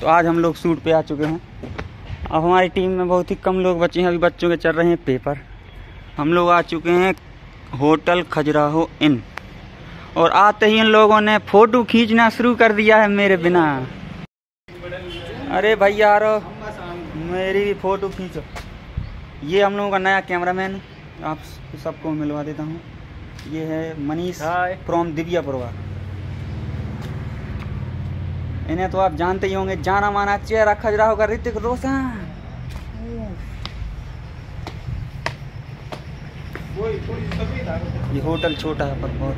तो आज हम लोग सूट पे आ चुके हैं। अब हमारी टीम में बहुत ही कम लोग बचे हैं। अभी बच्चों के चल रहे हैं पेपर। हम लोग आ चुके हैं होटल खजुराहो इन और आते ही इन लोगों ने फ़ोटो खींचना शुरू कर दिया है मेरे बिना। अरे भैया यारो मेरी भी फ़ोटो खींचो। ये हम लोगों का नया कैमरामैन। आप सबको मिलवा देता हूँ। ये है मनीष। फ्रॉम दिव्यापुरवा इन्हें तो आप जानते ही होंगे जाना माना चेहरा खजरा होगा ऋतिक रोशन। ये होटल छोटा है पर बहुत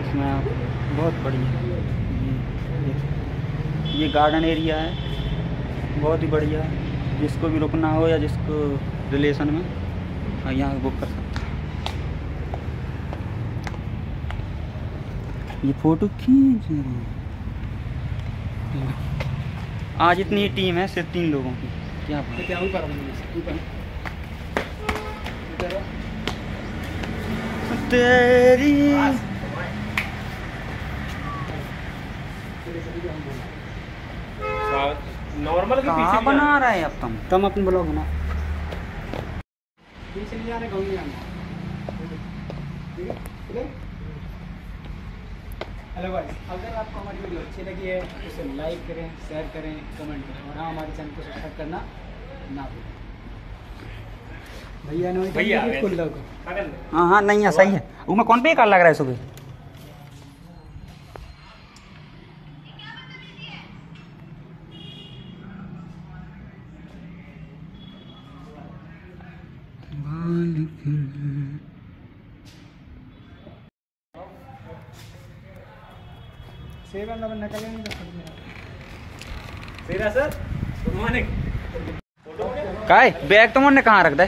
इसमें आप बहुत बढ़िया ये गार्डन एरिया है बहुत ही बढ़िया जिसको भी रुकना हो या जिसको रिलेशन में हाँ, यहाँ बुक कर सकते ये फ़ोटो खींच रहे हैं। आज इतनी टीम है सिर्फ़ तीन लोगों की। क्या बात क्या ऊपर तेरी नॉर्मल कहाँ बना रहे हैं अब तुम? तुम अपन ब्लॉग बना पीछे नहीं जाना हेलो गाइस अगर आपको हमारी वीडियो अच्छी लगी है तो उसे लाइक करें शेयर करें कमेंट करें और हाँ हमारे चैनल को सब्सक्राइब करना ना भूलें। भैया ने भैया, हाँ। हाँ नहीं है सही है। वो मैं कौन पे कार लग रहा है सुबह? सेवन लवन निकल नहीं तो सीधा सर गुड मॉर्निंग काय? बैग तुमने कहाँ रख दे?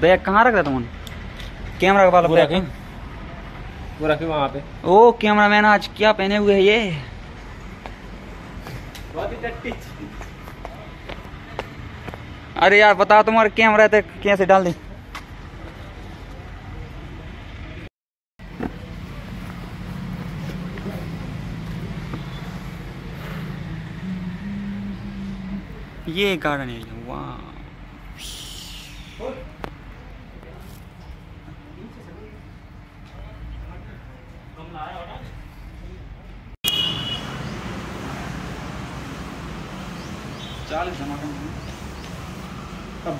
बैग कहाँ रख दे तुमने कैमरा वाला वो रखें। वो रखे वहाँ पे। ओ कैमरामैन आज क्या पहने हुए है ये? बहुत ही टट्टी। अरे यार बताओ तुम्हारे कैमरा थे कैसे डाल दे? ये गार्डन एरिया वाह। चालीस जमा अब